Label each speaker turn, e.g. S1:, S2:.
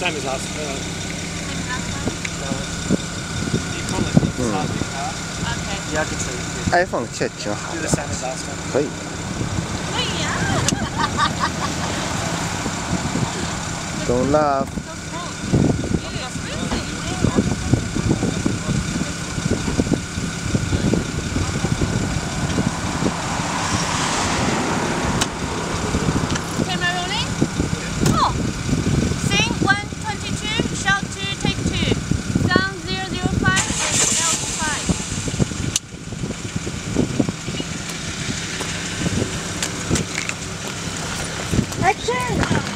S1: 那没啥？嗯。
S2: iphone 确挺好的。可以。
S3: 可以呀
S2: 走了 Action!